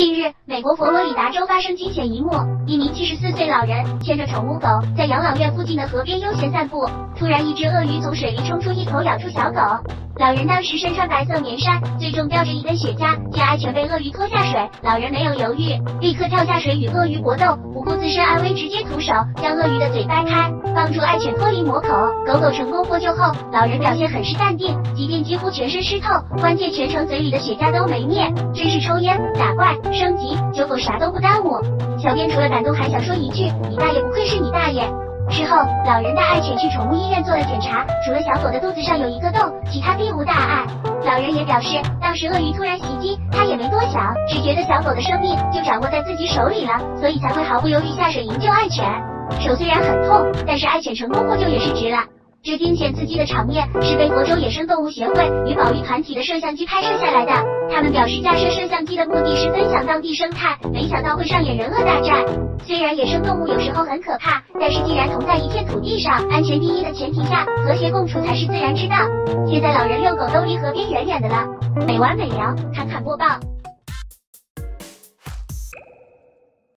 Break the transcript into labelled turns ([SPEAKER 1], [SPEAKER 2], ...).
[SPEAKER 1] 近日，美国佛罗里达州发生惊险一幕：一名七十四岁老人牵着宠物狗在养老院附近的河边悠闲散步，突然一只鳄鱼从水里冲出，一口咬住小狗。老人当时身穿白色棉衫，最重叼着一根雪茄，见爱犬被鳄鱼拖下水，老人没有犹豫，立刻跳下水与鳄鱼搏斗，不顾自身安危，直接徒手将鳄鱼的嘴掰开，帮助爱犬脱离魔口。狗狗成功获救后，老人表现很是淡定，即便几乎全身湿透，关键全程嘴里的雪茄都没灭，真是抽烟打怪升级酒狗啥都不耽误。小编除了感动，还想说一句，你大爷不愧是你大爷。事后，老人带爱犬去宠物医院做了检查，除了小狗的肚子上有一个洞，其他并无大碍。老人也表示，当时鳄鱼突然袭击，他也没多想，只觉得小狗的生命就掌握在自己手里了，所以才会毫不犹豫下水营救爱犬。手虽然很痛，但是爱犬成功获救也是值了。这惊险刺激的场面是被佛州野生动物协会与保育团体的摄像机拍摄下来的。他们表示，架设摄像机的目的是分享当地生态，没想到会上演人恶大战。虽然野生动物有时候很可怕，但是既然同在一片土地上，安全第一的前提下，和谐共处才是自然之道。现在老人遛狗都离河边远远的了。美完美了，看看播报。